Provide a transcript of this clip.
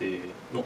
せーの